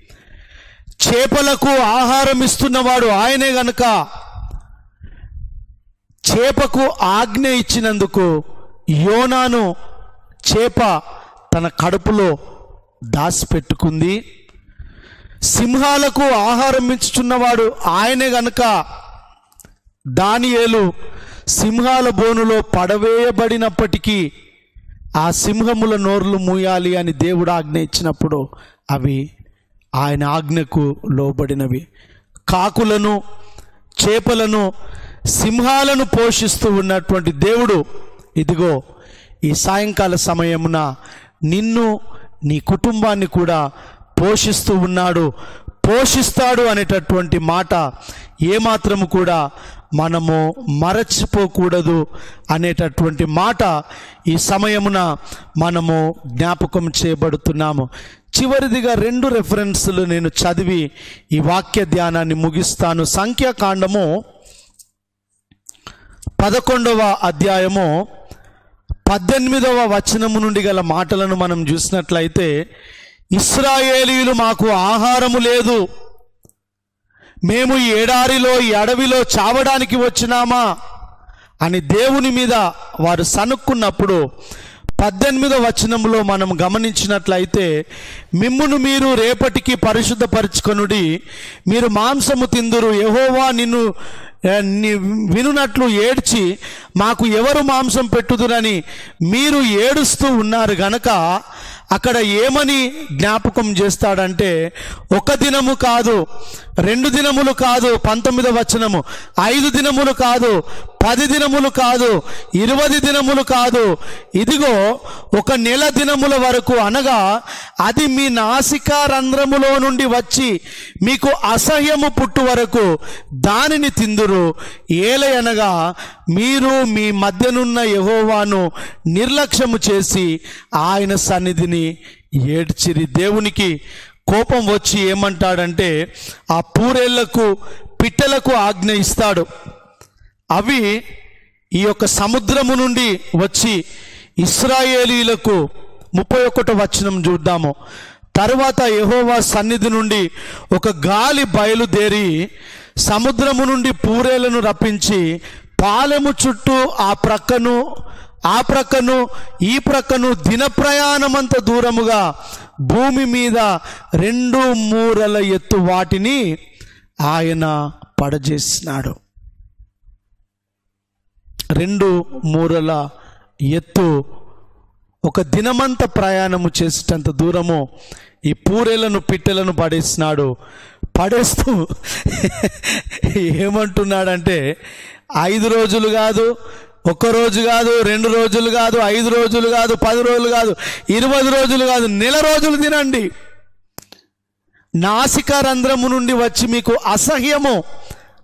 చేపలకు ఆహారం ఇస్తున్నవాడు ఆయనే గనక చేపకు ఆజ్ఞ ఇచ్చినందుకు యోనాను చేప తన కడుపులో దాచిపెట్టుకుంది సింహాలకు ఆహారం ఇచ్చుచున్నవాడు ఆయనే గనుక. దానియేలు సింహాల బోనులో పడవేయబడినప్పటికీ ఆ సింహముల నోర్లు మూయాలి అని దేవుడు ఆజ్ఞ ఇచ్చినప్పుడు అవి ఆయన ఆజ్ఞకు లోబడినవి. కాకులను చేపలను సింహాలను పోషిస్తూ ఉన్నటువంటి దేవుడు ఇదిగో ఈ సాయంకాల సమయమున నిన్ను నీ కుటుంబాన్ని కూడా పోషిస్తూ ఉన్నాడు పోషిస్తాడు అనేటటువంటి మాట ఏమాత్రము కూడా మనము మరచిపోకూడదు అనేటటువంటి మాట ఈ సమయమున మనము జ్ఞాపకం చేయబడుతున్నాము. చివరిదిగా రెండు రెఫరెన్స్లు నేను చదివి ఈ వాక్య ధ్యానాన్ని ముగిస్తాను. సంఖ్యాకాండము పదకొండవ అధ్యాయము పద్దెనిమిదవ వచనము నుండి గల మాటలను మనం చూసినట్లయితే ఇస్రాయేలీలు మాకు ఆహారము లేదు. మేము ఈ ఎడారిలో ఈ అడవిలో చావడానికి వచ్చినామా? అని దేవుని మీద వారు సనుక్కున్నప్పుడు పద్దెనిమిదో వచనంలో మనం గమనించినట్లయితే మిమ్మును మీరు రేపటికి పరిశుద్ధపరచుకొనుడి మీరు మాంసము తిందురు యహోవా నిన్ను ని- వినునట్లు ఏడ్చి మాకు ఎవరు మాంసం పెట్టుదురని మీరు ఏడుస్తూ ఉన్నారు గనక అక్కడ ఏమని జ్ఞాపకం చేస్తాడంటే ఒక దినము కాదు రెండు దినములు కాదు పంతొమ్మిదవ వచనము. ఐదు దినములు కాదు పది దినములు కాదు ఇరవై దినములు కాదు. ఇదిగో ఒక నెల దినముల వరకు అనగా అది మీ నాసికా రంధ్రములో నుండి వచ్చి మీకు అసహ్యము పుట్టు వరకు దానిని తిందురు. ఏలయనగా మీరు మీ మధ్యనున్న యహోవాను నిర్లక్ష్యము చేసి ఆయన సన్నిధిని ఏడ్చిరి. దేవునికి కోపం వచ్చి ఏమంటాడంటే ఆ పూరేళ్ళకు పిట్టలకు ఆజ్ఞ ఇస్తాడు. అవి ఈ యొక్క సముద్రము నుండి వచ్చి ఇస్రాయేలీలకు ముప్పై ఒకటో వచనం చూద్దాము. తరువాత యహోవా సన్నిధి నుండి ఒక గాలి బయలుదేరి సముద్రము నుండి పూరేలను రప్పించి పాలెము చుట్టూ ఆ ప్రక్కను ఆ ప్రక్కను ఈ ప్రక్కను దిన ప్రయాణమంత దూరముగా భూమి మీద రెండు మూరల ఎత్తు వాటిని ఆయన పడజేసినాడు. రెండు మూరల ఎత్తు ఒక దినమంత ప్రయాణము చేసేటంత దూరము ఈ పూరెలను పిట్టెలను పడేసినాడు. పడేస్తూ ఏమంటున్నాడంటే ఐదు రోజులు కాదు ఒక్క రోజు కాదు రెండు రోజులు కాదు ఐదు రోజులు కాదు పది రోజులు కాదు ఇరవై రోజులు కాదు నెల రోజులు తినండి. నాసిక రంధ్రము నుండి వచ్చి మీకు అసహ్యము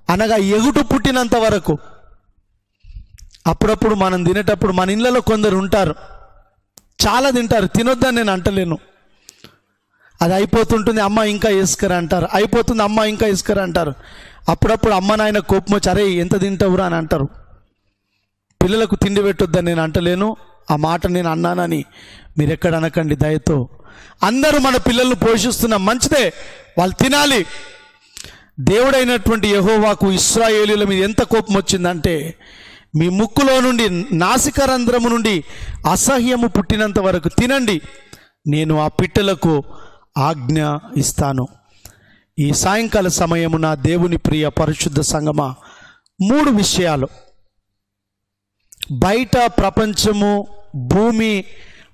అనగా ఎగుటు పుట్టినంత వరకు. అప్పుడప్పుడు మనం తినేటప్పుడు మన ఇళ్ళలో కొందరు ఉంటారు. చాలా తింటారు తినొద్దని నేను అంటలేను. అది అయిపోతుంటుంది అమ్మ ఇంకా ఇసుకర అంటారు. అయిపోతుంది అమ్మ ఇంకా ఇసుకర అంటారు. అప్పుడప్పుడు అమ్మ నాయన కోపం వచ్చి అరే ఎంత తింటావురా? అని అంటారు. పిల్లలకు తిండి పెట్టొద్దని నేను అంటలేను ఆ మాట నేను అన్నానని మీరు ఎక్కడ అనకండి దయతో. అందరూ మన పిల్లల్ని పోషిస్తున్నాం మంచిదే వాళ్ళు తినాలి. దేవుడైనటువంటి యహోవాకు ఇస్రాయేలీల మీద ఎంత కోపం వచ్చిందంటే మీ ముక్కులో నుండి నాసికరంధ్రము నుండి అసహ్యము పుట్టినంత వరకు తినండి నేను ఆ పిట్టలకు ఆజ్ఞ ఇస్తాను. ఈ సాయంకాల సమయమున దేవుని ప్రియ పరిశుద్ధ సంగమ మూడు విషయాలు. బయట ప్రపంచము భూమి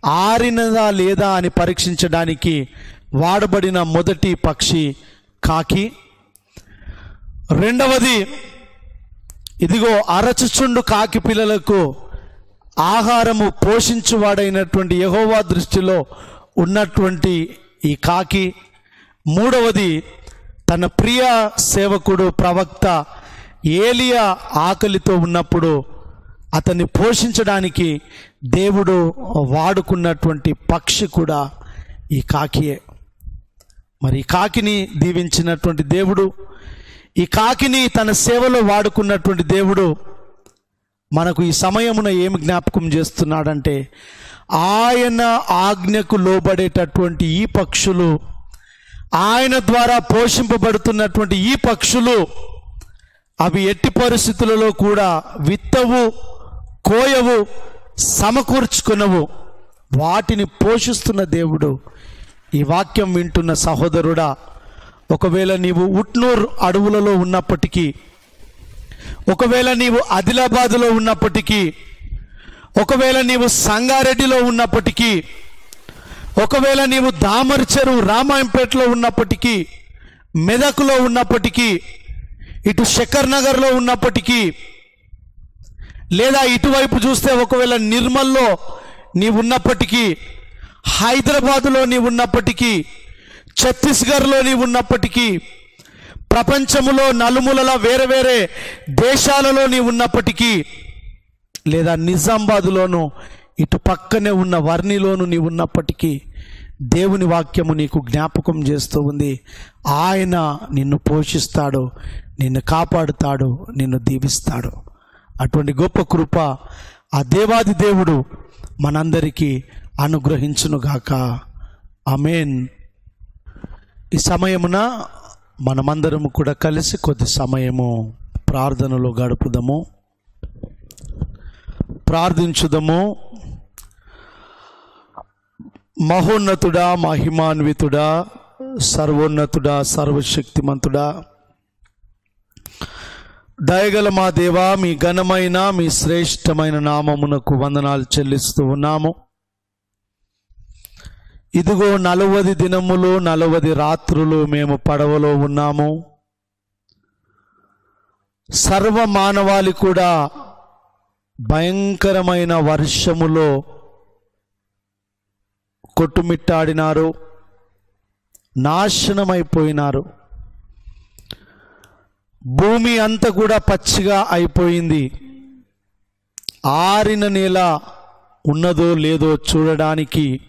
ఆరినదా లేదా అని పరీక్షించడానికి వాడబడిన మొదటి పక్షి కాకి. రెండవది ఇదిగో అరచుచుండు కాకి పిల్లలకు ఆహారము పోషించువాడైనటువంటి యహోవా దృష్టిలో ఉన్నటువంటి ఈ కాకి. మూడవది తన ప్రియ సేవకుడు ప్రవక్త ఏలియా ఆకలితో ఉన్నప్పుడు అతన్ని పోషించడానికి దేవుడు వాడుకున్నటువంటి పక్షి కూడా ఈ కాకియే. మరి ఈ కాకిని దీవించినటువంటి దేవుడు ఈ కాకిని తన సేవలో వాడుకున్నటువంటి దేవుడు మనకు ఈ సమయమున ఏమి జ్ఞాపకం చేస్తున్నాడంటే ఆయన ఆజ్ఞకు లోబడేటటువంటి ఈ పక్షులు ఆయన ద్వారా పోషింపబడుతున్నటువంటి ఈ పక్షులు అవి ఎట్టి పరిస్థితులలో కూడా విత్తవు. కోయవు సమకూర్చుకునవు. వాటిని పోషిస్తున్న దేవుడు ఈ వాక్యం వింటున్న సహోదరుడా ఒకవేళ నీవు ఉట్నూర్ అడవులలో ఉన్నప్పటికీ ఒకవేళ నీవు ఆదిలాబాదులో ఉన్నప్పటికీ ఒకవేళ నీవు సంగారెడ్డిలో ఉన్నప్పటికీ ఒకవేళ నీవు దామర్చెరు రామాయంపేటలో ఉన్నప్పటికీ మెదకులో ఉన్నప్పటికీ ఇటు శకర్ నగర్లో ఉన్నప్పటికీ లేదా ఇటువైపు చూస్తే ఒకవేళ నిర్మల్లో నీవున్నప్పటికీ హైదరాబాదులో నీవు ఉన్నప్పటికీ ఛత్తీస్గఢ్లో నీవు ఉన్నప్పటికీ ప్రపంచములో నలుమూలల వేరే వేరే దేశాలలో నీవు ఉన్నప్పటికీ లేదా నిజామాబాదులోను ఇటు పక్కనే ఉన్న వర్ణిలోను నీవు ఉన్నప్పటికీ దేవుని వాక్యము నీకు జ్ఞాపకం చేస్తూ ఉంది. ఆయన నిన్ను పోషిస్తాడు నిన్ను కాపాడుతాడు నిన్ను దీవిస్తాడు. అటువంటి గొప్ప కృప ఆ దేవాది దేవుడు మనందరికీ అనుగ్రహించునుగాక. అమేన్ ఈ సమయమున మనమందరము కూడా కలిసి కొద్ది సమయము ప్రార్థనలో గడుపుదాము. ప్రార్థించుదము. మహోన్నతుడా మహిమాన్వితుడా సర్వోన్నతుడా సర్వశక్తిమంతుడా దయగల మా దేవా మీ ఘనమైన మీ శ్రేష్టమైన నామమునకు వందనాలు చెల్లిస్తూ ఉన్నాము. ఇదిగో నలవది దినములు నలవది రాత్రులు మేము పడవలో ఉన్నాము. సర్వ మానవాళి కూడా భయంకరమైన వర్షములో కొట్టుమిట్టాడినారు నాశనమైపోయినారు. భూమి అంతా కూడా పచ్చిగా అయిపోయింది. ఆరిన నేల ఉన్నదో లేదో చూడడానికి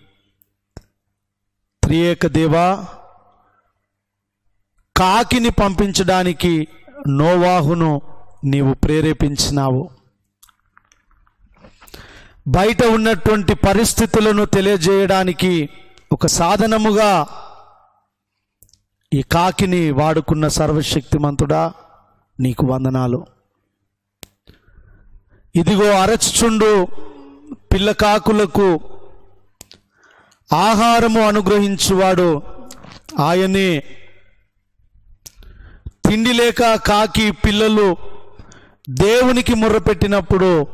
త్రియేక దేవా కాకిని పంపించడానికి నోవాహును నీవు ప్రేరేపించినావు. బయట ఉన్నటువంటి పరిస్థితులను తెలియజేయడానికి ఒక సాధనముగా ఈ కాకిని వాడుకున్న సర్వశక్తిమంతుడా. నీకు వందనాలు. ఇదిగో అరచుచుండు పిల్లకాకులకు ఆహారము అనుగ్రహించువాడు. ఆయనే తిండి లేక కాకి పిల్లలు దేవునికి ముర్రపెట్టినప్పుడు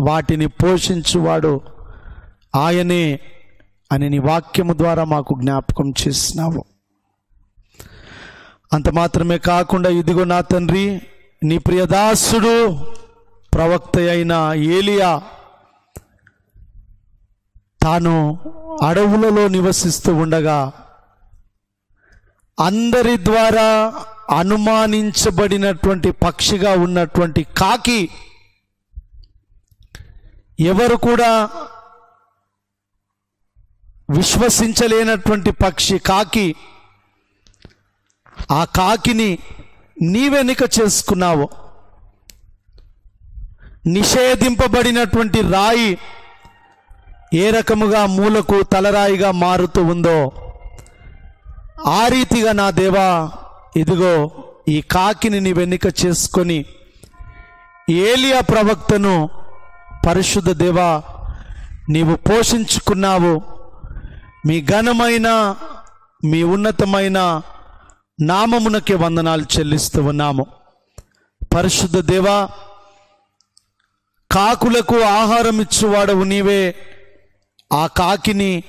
వాటిని పోషించువాడు. ఆయనే అని నీ వాక్యము ద్వారా మాకు జ్ఞాపకం చేసినావు. అంత మాత్రమే కాకుండా ఇదిగో నా తండ్రి నీ ప్రియదాసుడు ప్రవక్త అయిన ఏలియా తాను అడవులలో నివసిస్తూ ఉండగా అందరి ద్వారా అనుమానించబడినటువంటి పక్షిగా ఉన్నటువంటి కాకి ఎవరు కూడా విశ్వసించలేనటువంటి పక్షి కాకి ఆ కాకిని నీవెనుక చేసుకున్నావు. నిషేధింపబడినటువంటి రాయి ఏ రకముగా మూలకు తలరాయిగా మారుతూ ఉందో ఆ రీతిగా నా దేవా ఇదిగో ఈ కాకిని నీ వెనుక చేసుకొని ఏలియా ప్రవక్తను పరిశుద్ధ దేవా నీవు పోషించుకున్నావు. మీ ఘనమైన మీ ఉన్నతమైన నామమునకే వందనాలు చెల్లిస్తూ ఉన్నాము. పరిశుద్ధ దేవా కాకులకు ఆహారం ఇచ్చువాడవు నీవే. ఆ కాకిని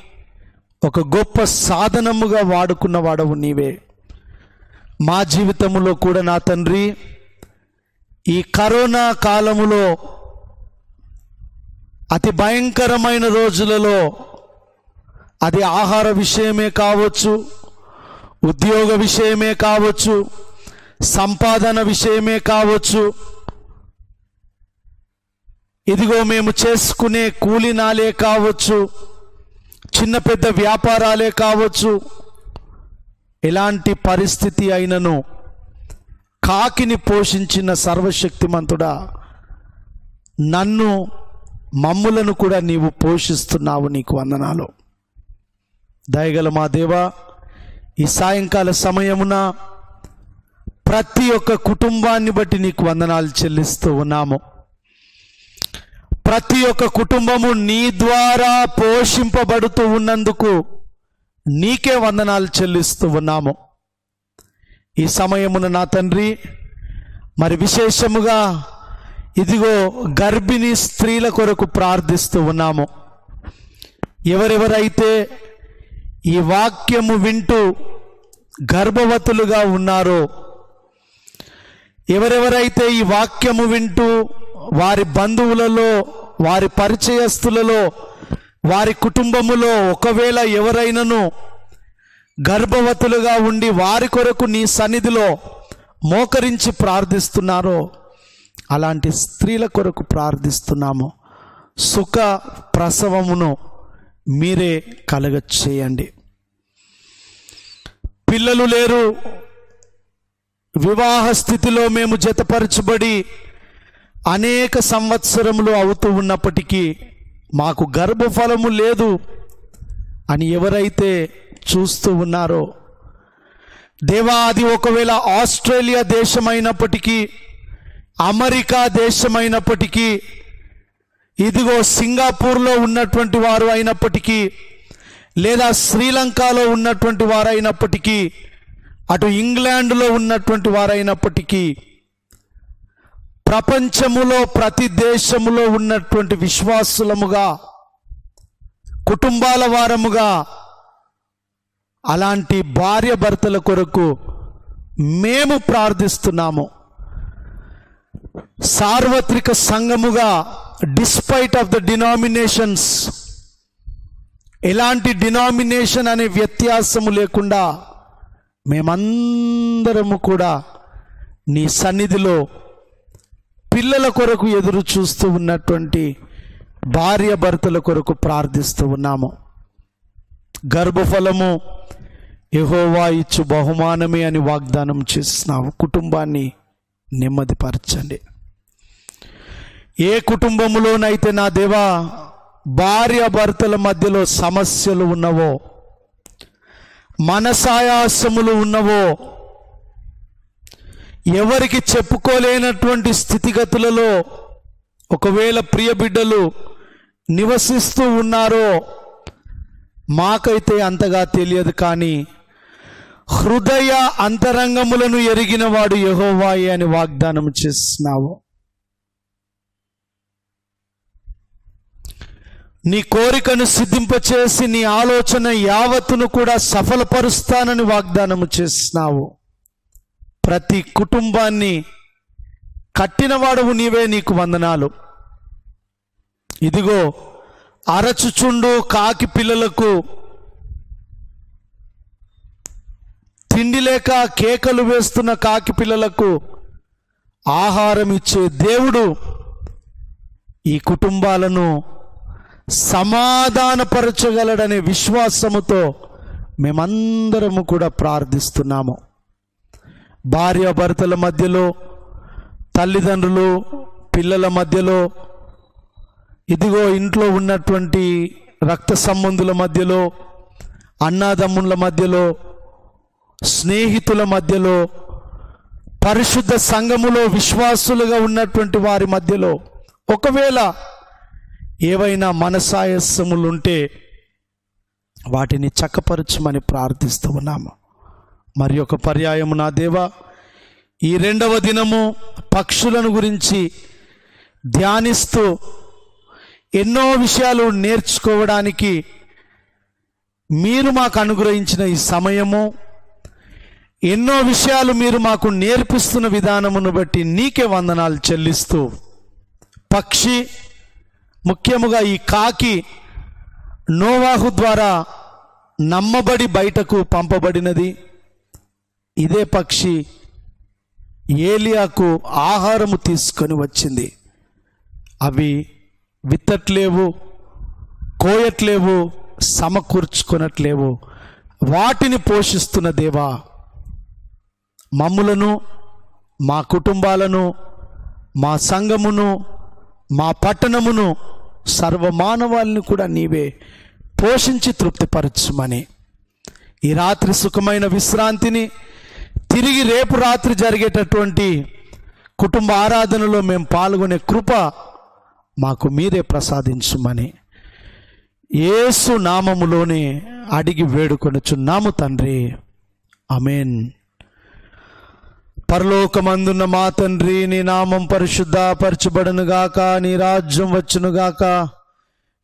ఒక గొప్ప సాధనముగా వాడుకున్న వాడవు నీవే. మా జీవితంలో కూడా నా తండ్రి ఈ కరోనా కాలములో అతి భయంకరమైన రోజులలో అది ఆహార విషయమే కావచ్చు ఉద్యోగ విషయమే కావచ్చు సంపాదన విషయమే కావచ్చు. ఇదిగో మేము చేసుకునే కూలినాలే కావచ్చు చిన్న పెద్ద వ్యాపారాలే కావచ్చు. ఎలాంటి పరిస్థితి అయినను కాకిని పోషించిన సర్వశక్తిమంతుడా నన్ను మమ్ములను కూడా నీవు పోషిస్తున్నావు నీకు వందనాలు. దయగల మా దేవా ఈ సాయంకాల సమయమున ప్రతి ఒక్క కుటుంబాన్ని బట్టి నీకు వందనాలు చెల్లిస్తూ ఉన్నాము. ప్రతి ఒక్క కుటుంబము నీ ద్వారా పోషింపబడుతూ ఉన్నందుకు నీకే వందనాలు చెల్లిస్తూ ఉన్నాము. ఈ సమయమున నా తండ్రి మరి విశేషముగా ఇదిగో గర్భిణీ స్త్రీల కొరకు ప్రార్థిస్తూ ఉన్నాము. ఎవరెవరైతే ఈ వాక్యము వింటూ గర్భవతులుగా ఉన్నారో ఎవరెవరైతే ఈ వాక్యము వింటూ వారి బంధువులలో వారి పరిచయస్తులలో వారి కుటుంబములో ఒకవేళ ఎవరైనను గర్భవతులుగా ఉండి వారి కొరకు నీ సన్నిధిలో మోకరించి ప్రార్థిస్తున్నారో అలాంటి స్త్రీల కొరకు ప్రార్థిస్తున్నాము. సుఖ ప్రసవమును మీరే కలగ చేయండి పిల్లలు లేరు. వివాహ స్థితిలో మేము జతపరచబడి అనేక సంవత్సరములు అవుతూ ఉన్నప్పటికీ మాకు గర్భఫలము లేదు అని ఎవరైతే చూస్తూ ఉన్నారో. దేవా అది ఒకవేళ ఆస్ట్రేలియా దేశమైనప్పటికీ అమెరికా దేశమైనప్పటికీ ఇదిగో సింగపూర్లో ఉన్నటువంటి వారు అయినప్పటికీ లేదా శ్రీలంకలో ఉన్నటువంటి వారైనప్పటికీ అటు ఇంగ్లాండ్లో ఉన్నటువంటి వారైనప్పటికీ ప్రపంచములో ప్రతి దేశములో ఉన్నటువంటి విశ్వాసులముగా కుటుంబాల వారముగా అలాంటి భార్య భర్తల కొరకు మేము ప్రార్థిస్తున్నాము. సార్వత్రిక సంఘముగా డిస్పైట్ ఆఫ్ ద డినామినేషన్స్ ఎలాంటి డినామినేషన్ అనే వ్యత్యాసము లేకుండా మేమందరము కూడా నీ సన్నిధిలో పిల్లల కొరకు ఎదురు చూస్తూ ఉన్నటువంటి భార్య భర్తల కొరకు ప్రార్థిస్తూ ఉన్నాము. గర్భఫలము యహోవా ఇచ్చు బహుమానమే అని వాగ్దానం చేస్తున్నాము. కుటుంబాన్ని నెమ్మదిపరచండి. ఏ కుటుంబములోనైతే నా దేవా భార్యాభర్తల మధ్యలో సమస్యలు ఉన్నవో మనసాయాసములు ఉన్నవో ఎవరికి చెప్పుకోలేనటువంటి స్థితిగతులలో ఒకవేళ ప్రియ బిడ్డలు నివసిస్తూ ఉన్నారో మాకైతే అంతగా తెలియదు కానీ హృదయ అంతరంగములను ఎరిగిన వాడు యహోవాయి అని వాగ్దానం చేస్తున్నావు నీ కోరికను సిద్ధింపచేసి నీ ఆలోచన యావత్తును కూడా సఫలపరుస్తానని వాగ్దానము చేస్తున్నావు ప్రతి కుటుంబాన్ని కట్టినవాడవు నీవే నీకు వందనాలు. ఇదిగో అరచుచుండు కాకి పిల్లలకు తిండి లేక కేకలు వేస్తున్న కాకి పిల్లలకు ఆహారం ఇచ్చే దేవుడు ఈ కుటుంబాలను సమాధానపరచగలడనే విశ్వాసముతో మేమందరము కూడా ప్రార్థిస్తున్నాము. భార్యాభర్తల మధ్యలో తల్లిదండ్రులు పిల్లల మధ్యలో ఇదిగో ఇంట్లో ఉన్నటువంటి రక్త సంబంధుల మధ్యలో అన్నాదమ్ముల మధ్యలో స్నేహితుల మధ్యలో పరిశుద్ధ సంఘములో విశ్వాసులుగా ఉన్నటువంటి వారి మధ్యలో ఒకవేళ ఏవైనా మనసాయస్సములుంటే వాటిని చక్కపరచమని ప్రార్థిస్తూ ఉన్నాము. మరి ఒక పర్యాయము నా దేవా ఈ రెండవ దినము పక్షులను గురించి ధ్యానిస్తూ ఎన్నో విషయాలు నేర్చుకోవడానికి మీరు మాకు అనుగ్రహించిన ఈ సమయము ఎన్నో విషయాలు మీరు మాకు నేర్పిస్తున్న విధానమును బట్టి నీకే వందనాలు చెల్లిస్తూ పక్షి ముఖ్యముగా ఈ కాకి నోవాహు ద్వారా నమ్మబడి బయటకు పంపబడినది. ఇదే పక్షి ఏలియాకు ఆహారము తీసుకొని వచ్చింది. అవి విత్తట్లేవు కోయట్లేవు సమకూర్చుకునట్లేవు. వాటిని పోషిస్తున్న దేవా మమ్ములను మా కుటుంబాలను మా సంఘమును మా పట్టణమును సర్వమానవాళ్ళని కూడా నీవే పోషించి తృప్తిపరచుమని. ఈ రాత్రి సుఖమైన విశ్రాంతిని తిరిగి రేపు రాత్రి జరిగేటటువంటి కుటుంబ ఆరాధనలో మేము పాల్గొనే కృప మాకు మీరే ప్రసాదించుమని. ఏసు నామములోనే అడిగి వేడుకొనుచున్నాము తండ్రి. అమేన్ పరలోకమందున్న మా తండ్రి నీ నామం పరిశుద్ధపరచబడునుగాక నీ రాజ్యం వచ్చునుగాక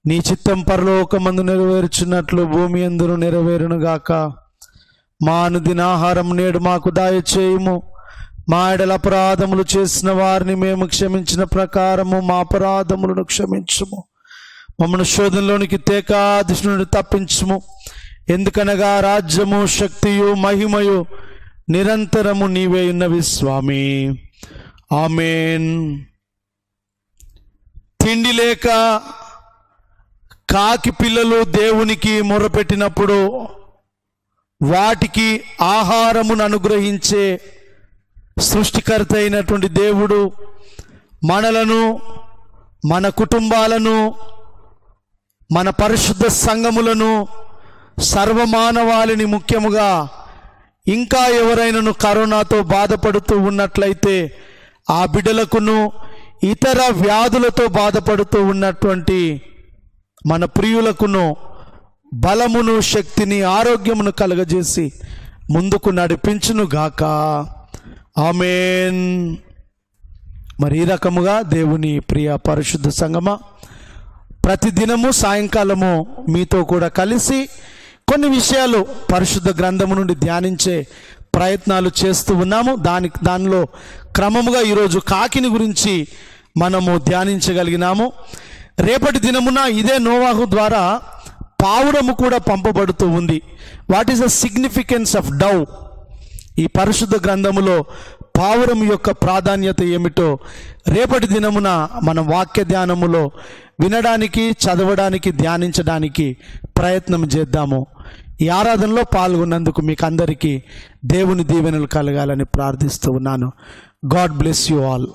నీ చిత్తం పరలోకమందు నెరవేర్చున్నట్లు భూమి అందరూ నెరవేరునుగాక. మా అనుదినాహారం నేడు మాకు దయచేయుము. మా ఎడల అపరాధములు చేసిన వారిని మేము క్షమించిన ప్రకారము మా అపరాధములను క్షమించుము. మమ్మల్ని శోధనలోనికి తేకా తప్పించము తప్పించుము. ఎందుకనగా రాజ్యము శక్తియు మహిమయు నిరంతరము నీవే ఉన్నవి స్వామి. ఆమెన్. తిండి లేక కాకి పిల్లలు దేవునికి మొరపెట్టినప్పుడు వాటికి ఆహారమును అనుగ్రహించే సృష్టికర్త అయినటువంటి దేవుడు మనలను మన కుటుంబాలను మన పరిశుద్ధ సంఘములను సర్వమానవాళిని ముఖ్యముగా ఇంకా ఎవరైనాను కరోనాతో బాధపడుతూ ఉన్నట్లయితే ఆ బిడ్డలకును ఇతర వ్యాధులతో బాధపడుతూ ఉన్నటువంటి మన ప్రియులకును బలమును శక్తిని ఆరోగ్యమును కలగజేసి ముందుకు నడిపించును గాక. ఆమెన్. మరి ఈ రకముగా దేవుని ప్రియ పరిశుద్ధ సంగమ ప్రతిదినము సాయంకాలము మీతో కూడా కలిసి కొన్ని విషయాలు పరిశుద్ధ గ్రంథము నుండి ధ్యానించే ప్రయత్నాలు చేస్తూ ఉన్నాము. దాని దానిలో క్రమముగా ఈరోజు కాకిని గురించి మనము ధ్యానించగలిగినాము. రేపటి దినమున ఇదే నోవాహు ద్వారా పావురము కూడా పంపబడుతూ ఉంది. What is the significance of dove? ఈ పరిశుద్ధ గ్రంథములో పావురం యొక్క ప్రాధాన్యత ఏమిటో రేపటి దినమున మన వాక్య ధ్యానములో వినడానికి చదవడానికి ధ్యానించడానికి ప్రయత్నం చేద్దాము. ఈ ఆరాధనలో పాల్గొన్నందుకు మీకు అందరికీ దేవుని దీవెనలు కలగాలని ప్రార్థిస్తూ ఉన్నాను. God bless you all.